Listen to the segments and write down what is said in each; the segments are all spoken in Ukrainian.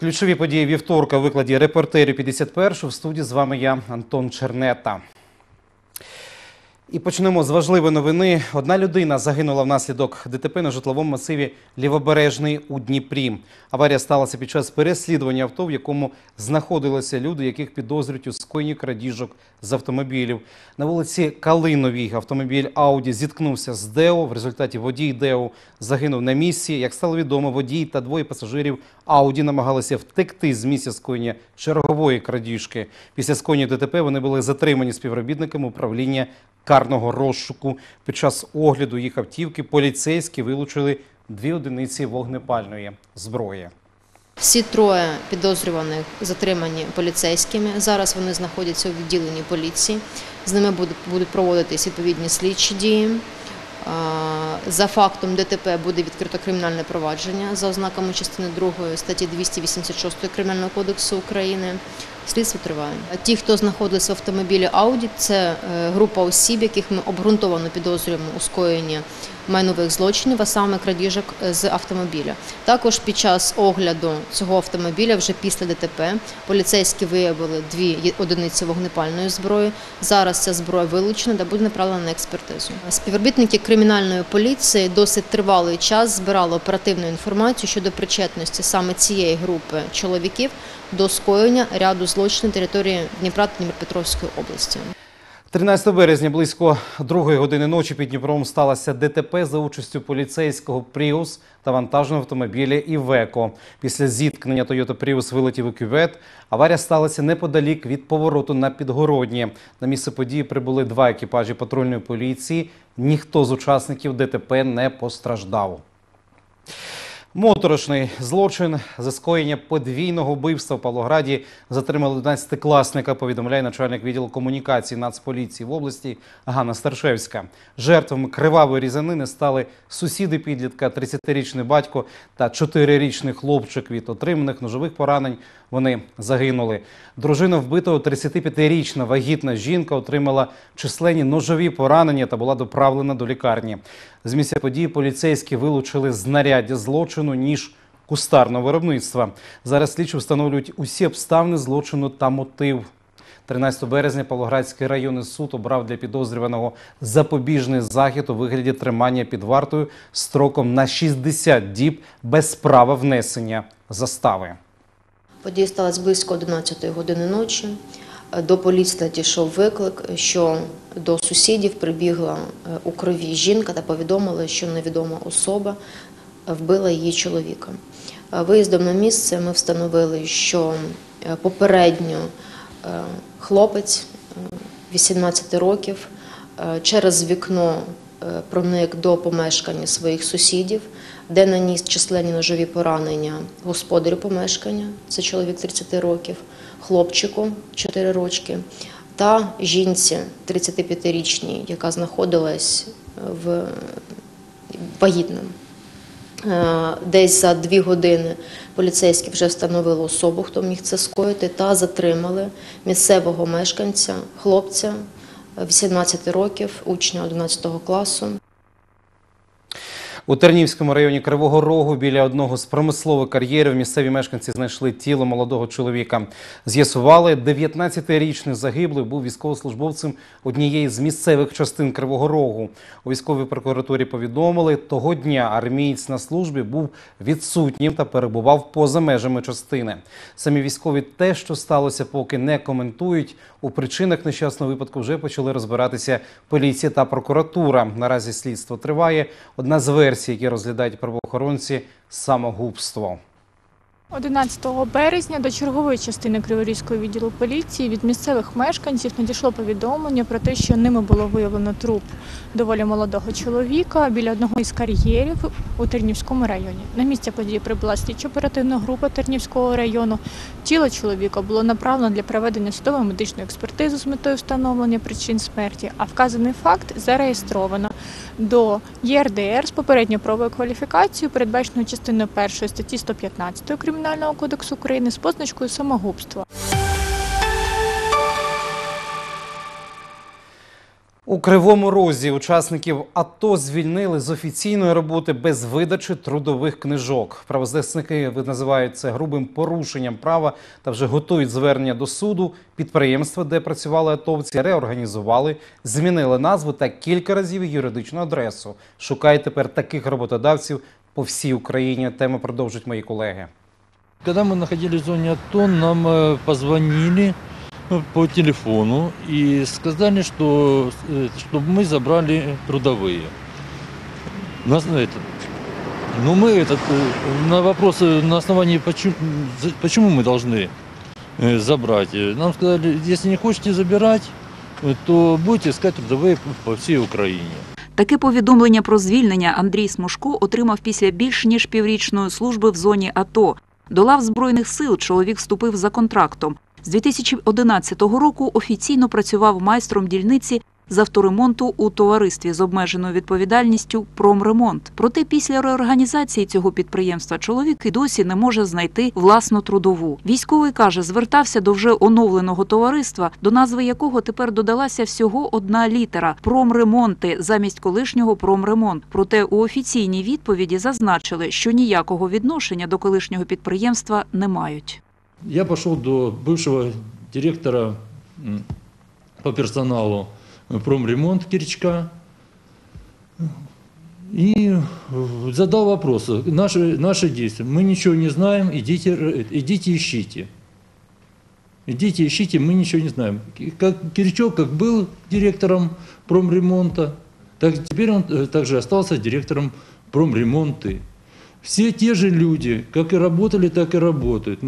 Ключові події вівторка викладі репортерів 51 в студії з вами я, Антон Чернета. І почнемо з важливої новини. Одна людина загинула внаслідок ДТП на житловому масиві Лівобережний у Дніпрі. Аварія сталася під час переслідування авто, в якому знаходилися люди, яких підозрюють у скоєнні крадіжок з автомобілів. На вулиці Калиновій автомобіль Ауді зіткнувся з Део. В результаті водій Део загинув на місці. Як стало відомо, водій та двоє пасажирів Ауді намагалися втекти з місця скоєння чергової крадіжки. Після скоєння ДТП вони були затримані співробітниками управління карного розшуку. Під час огляду їх автівки поліцейські вилучили дві одиниці вогнепальної зброї. Всі троє підозрюваних затримані поліцейськими. Зараз вони знаходяться у відділенні поліції. З ними будуть, будуть проводитись відповідні слідчі дії. За фактом ДТП буде відкрито кримінальне провадження за ознаками частини 2 статті 286 Кримінального кодексу України. Слідство триває. Ті, хто знаходилися в автомобілі Ауді, це е, група осіб, яких ми обґрунтовано підозрюємо у скоєнні майнових злочинів, а саме крадіжок е, з автомобіля. Також під час огляду цього автомобіля, вже після ДТП, поліцейські виявили дві одиниці вогнепальної зброї. Зараз ця зброя вилучена та буде направлена на експертизу. Співробітники кримінальної поліції досить тривалий час збирали оперативну інформацію щодо причетності саме цієї групи чоловіків до скоєння ряду злочинів на території Дніпра та Дніпропетровської області. 13 березня близько другої години ночі під Дніпром сталося ДТП за участю поліцейського Пріус та вантажного автомобіля Івеко. Після зіткнення Toyota Prius вилетів у кювет. Аварія сталася неподалік від повороту на Підгородні. На місце події прибули два екіпажі патрульної поліції. Ніхто з учасників ДТП не постраждав. Моторошний злочин за скоєння подвійного вбивства в Павлограді затримали 11-класника, повідомляє начальник відділу комунікації Нацполіції в області Ганна Старшевська. Жертвами кривавої різанини стали сусіди підлітка, 30-річний батько та 4-річний хлопчик від отриманих ножових поранень. Вони загинули. Дружина вбитого 35-річна вагітна жінка отримала численні ножові поранення та була доправлена до лікарні. З місця події поліцейські вилучили знаряддя злочину ніж кустарного виробництва. Зараз слідчі встановлюють усі обставини злочину та мотив. 13 березня Павлоградський районний суд обрав для підозрюваного запобіжний захід у вигляді тримання під вартою строком на 60 діб без права внесення застави. Подія сталася близько 11 години ночі. До поліції надійшов виклик, що до сусідів прибігла е, у крові жінка та повідомила, що невідома особа вбила її чоловіка. Е, Виїздом на місце ми встановили, що е, попередньо хлопець е, 18 років через вікно проник до помешкання своїх сусідів, де наніс численні ножові поранення господарю помешкання, це чоловік 30 років, хлопчику 4 рочки, та жінці 35-річній, яка знаходилась в вагітним. Е, Десь за дві години поліцейські вже встановили особу, хто міг це скоїти, та затримали місцевого мешканця, хлопця е, 18 років, учня 11 класу. У Тернівському районі Кривого Рогу біля одного з промислових кар'єрів місцеві мешканці знайшли тіло молодого чоловіка. З'ясували, 19-річний загиблий був військовослужбовцем однієї з місцевих частин Кривого Рогу. У військовій прокуратурі повідомили, того дня армієць на службі був відсутнім та перебував поза межами частини. Самі військові те, що сталося, поки не коментують. У причинах нещасного випадку вже почали розбиратися поліція та прокуратура. Наразі слідство триває. Одна з версій, які розглядають правоохоронці, самогубство. 11 березня до чергової частини Криворізького відділу поліції від місцевих мешканців надійшло повідомлення про те, що ними було виявлено труп доволі молодого чоловіка біля одного із кар'єрів у Тернівському районі. На місце події прибула слідчо-оперативна група Тернівського району. Тіло чоловіка було направлено для проведення судової медичної експертизи з метою встановлення причин смерті, а вказаний факт зареєстровано до ЄРДР з попередньою правовою кваліфікацією, передбаченою частиною 1 статті 115 Кримінального кодексу України з позначкою самогубства. У Кривому Розі учасників АТО звільнили з офіційної роботи без видачі трудових книжок. Правозахисники називають це грубим порушенням права та вже готують звернення до суду. Підприємства, де працювали атовці, реорганізували, змінили назву та кілька разів юридичну адресу. Шукають тепер таких роботодавців по всій Україні. Тему продовжують мої колеги. Когда мы находились в зоне АТО, нам э, позвонили э, по телефону и сказали, что, э, чтобы мы забрали трудовые. Нас, э, это, ну мы этот, э, на вопрос э, на основании почему, за- почему мы должны э, забрать, э, нам сказали, если не хотите забирать, э, то будете искать трудовые по всей Украине. Таке повідомлення про звільнення Андрій Смушко отримав після більш ніж піврічної служби в зоні АТО. До лав Збройних сил чоловік вступив за контрактом. З 2011 року офіційно працював майстром дільниці з авторемонту у товаристві з обмеженою відповідальністю Промремонт. Проте після реорганізації цього підприємства чоловік і досі не може знайти власну трудову. Військовий каже, звертався до вже оновленого товариства, до назви якого тепер додалася всього одна літера Промремонти замість колишнього Промремонт. Проте у офіційній відповіді зазначили, що ніякого відношення до колишнього підприємства не мають. Я пошел до бывшего директора по персоналу промремонт Киричка и задал вопрос, наши, наши действия, мы ничего не знаем, идите, идите ищите. Идите ищите, мы ничего не знаем. Как Киричок как был директором промремонта, так теперь он э, также остался директором промремонты. Все те же люди, как и работали, так и работают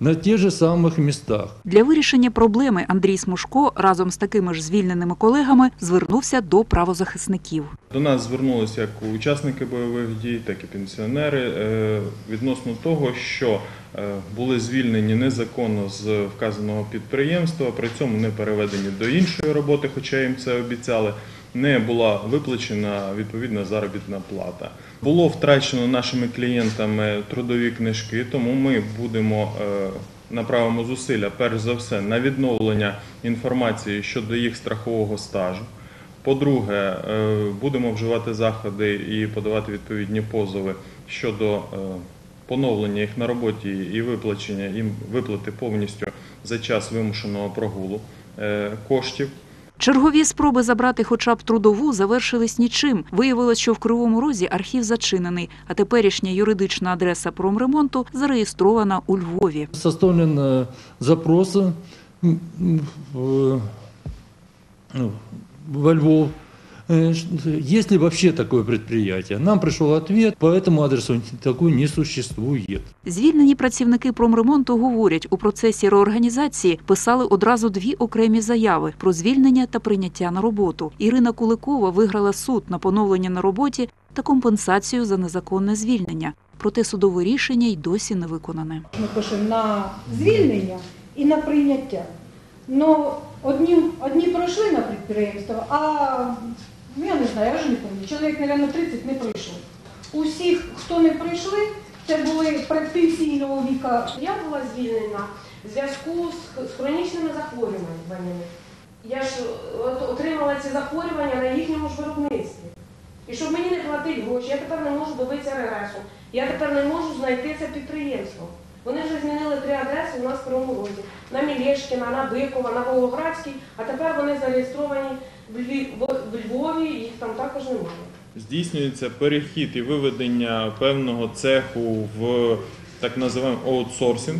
на тех же самых местах. Для вирішення проблеми Андрій Смушко разом з такими ж звільненими колегами звернувся до правозахисників. До нас звернулися як учасники бойових дій, так і пенсіонери е, відносно того, що е, були звільнені незаконно з вказаного підприємства, при цьому не переведені до іншої роботи, хоча їм це обіцяли. Не була виплачена відповідна заробітна плата. Було втрачено нашими клієнтами трудові книжки, тому ми будемо е, направимо зусилля перш за все на відновлення інформації щодо їх страхового стажу. По-друге, е, будемо вживати заходи і подавати відповідні позови щодо е, поновлення їх на роботі і виплачення їм виплати повністю за час вимушеного прогулу коштів. Чергові спроби забрати хоча б трудову завершились нічим. Виявилось, що в Кривому Розі архів зачинений, а теперішня юридична адреса промремонту зареєстрована у Львові. Составлен запроси запрос м, м, в, ну, во Львов. Э, Есть ли вообще такое предприятие? Нам пришел ответ, по этому адресу такой не существует. Звільнені працівники промремонту говорять, у процесі реорганізації писали одразу дві окремі заяви про звільнення та прийняття на роботу. Ірина Куликова виграла суд на поновлення на роботі та компенсацію за незаконне звільнення. Проте судове рішення й досі не виконане. Ми пишемо на звільнення і на прийняття. Ну, одні, одні пройшли на підприємство, а ну, я не знаю, я вже не пам'ятаю. Чоловік, мабуть, 30 не пройшов. Усіх, хто не прийшли, це були предпенсійного віка. Я була звільнена в зв'язку з, хронічними захворюваннями. Я ж от, отримала ці захворювання на їхньому ж виробництві. І щоб мені не платити гроші, я тепер не можу добитися регресу. Я тепер не можу знайти це підприємство. Вони вже змінили три адреси у нас в Кривому Розі. На Мілєшкіна, на Бикова, на Волгоградській, а тепер вони зареєстровані в Львів- в Львові, їх там також немає. Здійснюється перехід і виведення певного цеху в так називаємо аутсорсинг,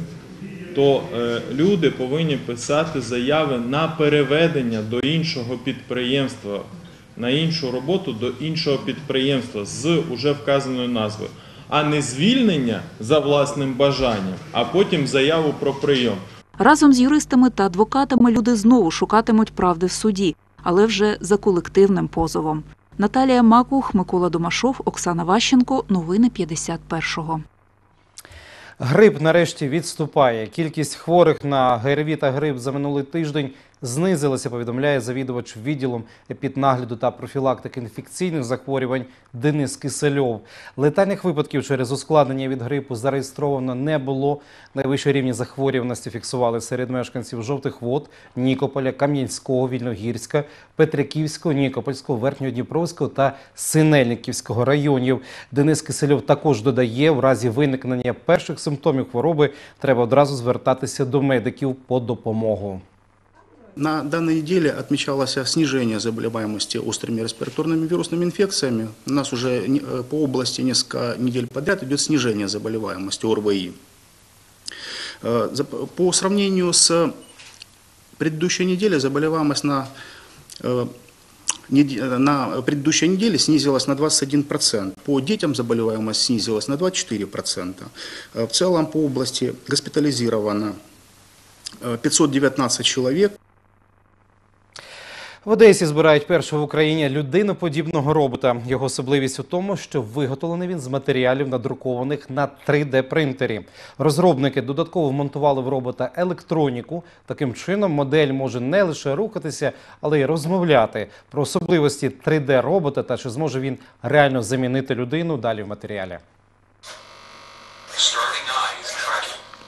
то е, люди повинні писати заяви на переведення до іншого підприємства, на іншу роботу до іншого підприємства з уже вказаною назвою, а не звільнення за власним бажанням, а потім заяву про прийом. Разом з юристами та адвокатами люди знову шукатимуть правди в суді, але вже за колективним позовом. Наталія Макух, Микола Домашов, Оксана Ващенко. Новини 51-го. Грип нарешті відступає. Кількість хворих на ГРВІ та грип за минулий тиждень знизилися, повідомляє завідувач відділом епіднагляду та профілактики інфекційних захворювань Денис Кисельов. Летальних випадків через ускладнення від грипу зареєстровано не було. Найвищі рівні захворюваності фіксували серед мешканців жовтих вод, Нікополя, Кам'янського, Вільногірська, Петриківського, Нікопольського, Верхньодніпровського та Синельниківського районів. Денис Кисельов також додає, в разі виникнення перших симптомів хвороби треба одразу звертатися до медиків по допомогу. На данной неделе отмечалось снижение заболеваемости острыми респираторными вирусными инфекциями. У нас уже э, по области несколько недель подряд идет снижение заболеваемости ОРВИ. Э, По сравнению с предыдущей неделей заболеваемость на, э, на предыдущей неделе снизилась на 21%. По детям заболеваемость снизилась на 24%. Э, В целом по области госпитализировано э, 519 человек. В Одесі збирають першого в Україні людиноподібного робота. Його особливість у тому, що виготовлений він з матеріалів, надрукованих на 3D-принтері. Розробники додатково вмонтували в робота електроніку. Таким чином, модель може не лише рухатися, але й розмовляти. Про особливості 3D-робота та чи зможе він реально замінити людину далі в матеріалі.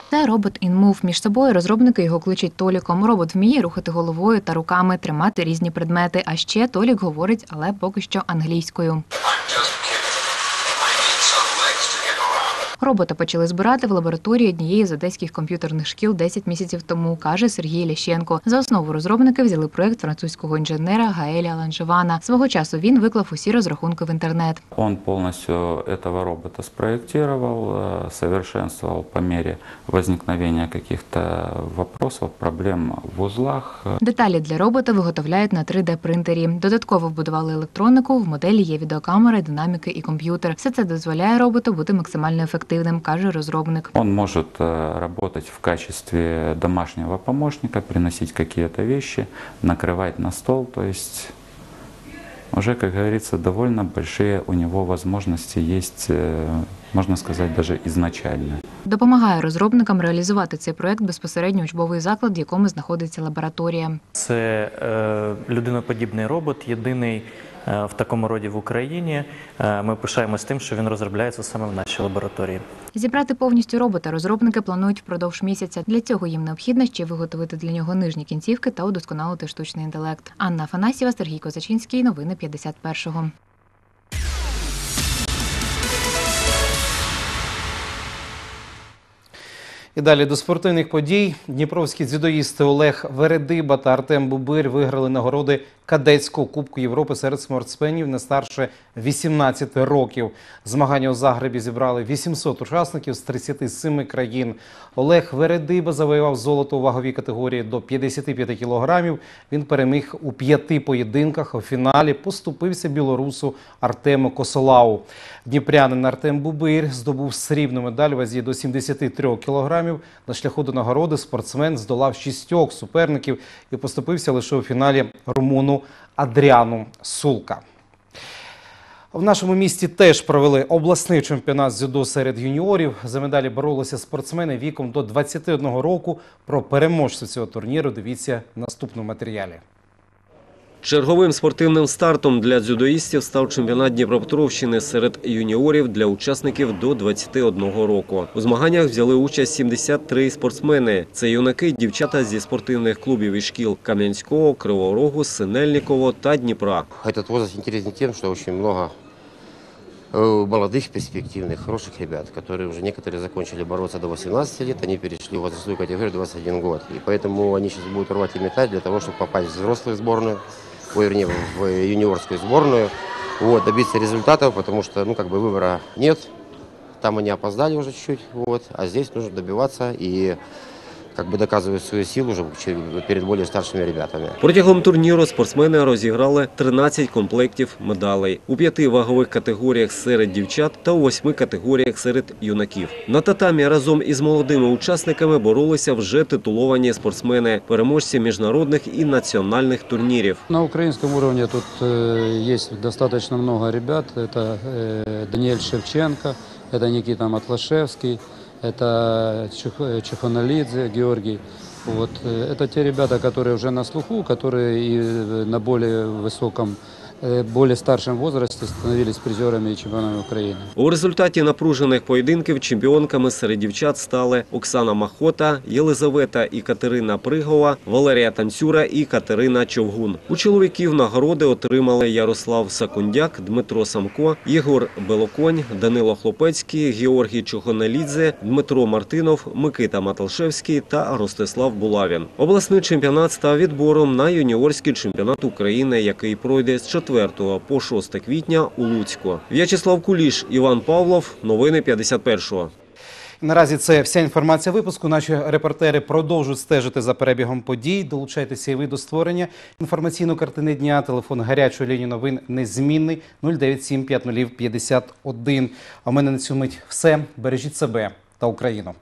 Це робот InMove. Між собою розробники його кличуть Толіком. Робот вміє рухати головою та руками, тримати різні предмети. А ще Толік говорить, але поки що англійською. Робота почали збирати в лабораторії однієї з одеських комп'ютерних шкіл 10 місяців тому, каже Сергій Лященко. За основу розробники взяли проект французького інженера Гаеля Ланжевана. Свого часу він виклав усі розрахунки в інтернет. Он полностью этого робота спроектировал, э, совершенствовал по мере возникновения каких-то вопросов, проблем в узлах. Деталі для робота виготовляють на 3D-принтері. Додатково вбудували електронику, в моделі є відеокамери, динаміки і комп'ютер. Все це дозволяє роботу бути максимально ефективним, каже розробник. Он может э, работать в качестве домашнего помощника, приносить какие-то вещи, накрывать на стол, то есть уже, как говорится, довольно большие у него возможности есть, э, можно сказать, даже изначально. Допомагає розробникам реалізувати цей проект безпосередньо учбовий заклад, в якому знаходиться лабораторія. Це е, людиноподібний робот, єдиний е, в такому роді в Україні. Е, ми пишаємось тим, що він розробляється саме в нашій лабораторії. Зібрати повністю робота розробники планують впродовж місяця. Для цього їм необхідно ще виготовити для нього нижні кінцівки та удосконалити штучний інтелект. Анна Афанасьєва, Сергій Козачинський. Новини 51-го. І далі до спортивних подій. Дніпровські дзюдоїсти Олег Вередиба та Артем Бубир виграли нагороди кадетського Кубку Європи серед спортсменів не старше 18 років. Змагання у Загребі зібрали 800 учасників з 37 країн. Олег Вередиба завоював золото у ваговій категорії до 55 кілограмів. Він переміг у п'яти поєдинках. У фіналі поступився білорусу Артему Косолау. Дніпрянин Артем Бубир здобув срібну медаль вазі до 73 кілограмів. На шляху до нагороди спортсмен здолав шістьох суперників і поступився лише у фіналі румуну Адріану Сулка. В нашому місті теж провели обласний чемпіонат дзюдо серед юніорів. За медалі боролися спортсмени віком до 21 року. Про переможця цього турніру дивіться в наступному матеріалі. Черговим спортивним стартом для дзюдоїстів став чемпіонат Дніпропетровщини серед юніорів для учасників до 21 року. У змаганнях взяли участь 73 спортсмени. Це юнаки, й дівчата зі спортивних клубів і шкіл Кам'янського, Кривого Рогу, Синельниково та Дніпра. Этот возраст интересен тем, что очень много э, молодых, перспективных, хороших ребят, которые уже некоторые закончили бороться до 18 лет, они перешли в возрастную категорию 21 год. И поэтому они сейчас будут рвать и метать для того, чтобы попасть в взрослую сборную, ой, вернее, в юниорскую сборную, вот, добиться результатов, потому что, ну, как бы выбора нет. Там они опоздали уже чуть-чуть, вот, а здесь нужно добиваться и как бы доказывать свою силу уже перед более старшими ребятами. Протягом турніру спортсмени розіграли 13 комплектів медалей у п'яти вагових категоріях серед дівчат та у восьми категоріях серед юнаків. На татамі разом із молодими учасниками боролися вже титуловані спортсмени, переможці міжнародних і національних турнірів. На украинском уровне тут э, есть достаточно много ребят. Это э, Даниэль Шевченко, это Никита Матлашевский, это Чух- Чухоналидзе Георгий. Вот. э, Это те ребята, которые уже на слуху, которые и э, на более высоком, э, более старшем возрасте становились призерами и чемпионами Украины. У результаті напружених поєдинків чемпіонками серед дівчат стали Оксана Махота, Єлизавета і Катерина Пригова, Валерія Танцюра і Катерина Човгун. У чоловіків нагороди отримали Ярослав Сакундяк, Дмитро Самко, Єгор Белоконь, Данило Хлопецький, Георгій Чухонелідзе, Дмитро Мартинов, Микита Маталшевський та Ростислав Булавін. Обласний чемпіонат став відбором на юніорський чемпіонат України, який пройде з 4 по 6 квітня у Луцьку. В'ячеслав Куліш, Іван Павлов. Новини 51-го. Наразі це вся інформація випуску. Наші репортери продовжують стежити за перебігом подій. Долучайтеся і ви до створення інформаційної картини дня. Телефон гарячої лінії новин незмінний 097 50 51. А в мене на цю мить все. Бережіть себе та Україну.